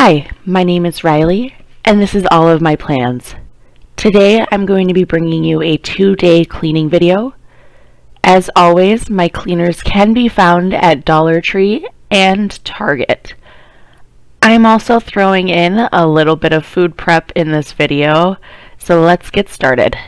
Hi, my name is Riley, and this is Olive My Plans. Today I'm going to be bringing you a two-day cleaning video. As always, my cleaners can be found at Dollar Tree and Target. I'm also throwing in a little bit of food prep in this video, so let's get started.